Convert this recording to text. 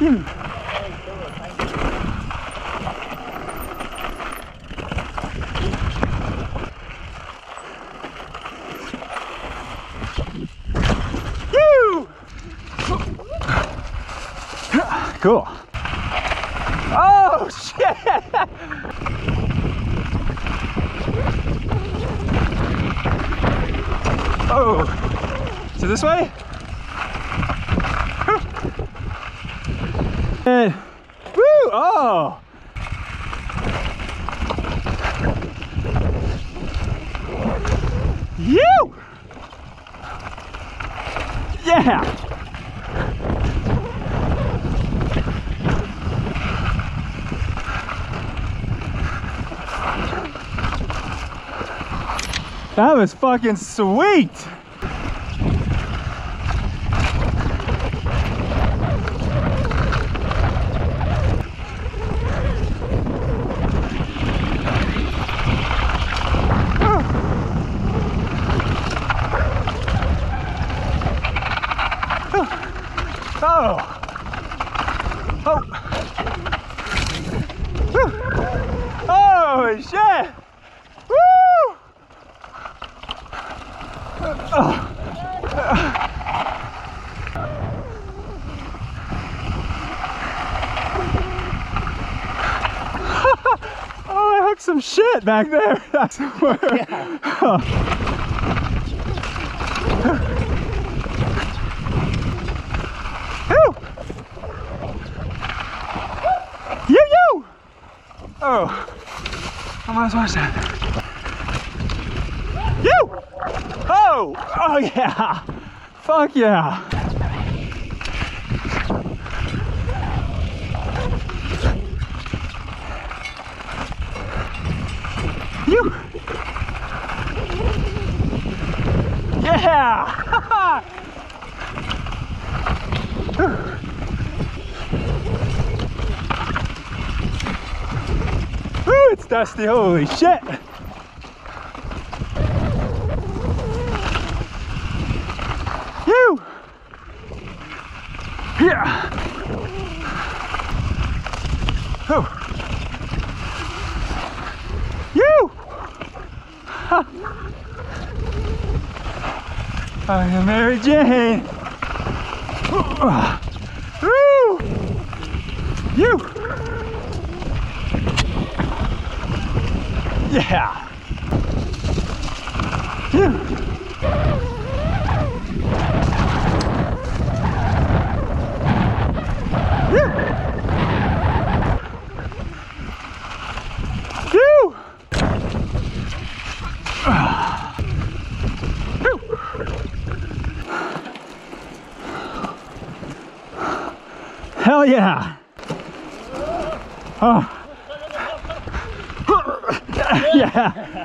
Cool. Oh shit! Oh, so this way? And, woo! Oh! You! Yeah! That was fucking sweet! Oh! Oh! Woo! Oh shit! Woo! Oh, oh, I hooked some shit back there. I swear. Whew. You, you! Oh, I might as well say. You! Oh! Oh yeah! Fuck yeah! You! Yeah! Woo, it's dusty, holy shit! You! Yeah! Oh! You! Ha! I am Mary Jane! You! Yeah! You! Hell yeah! Oh. yeah!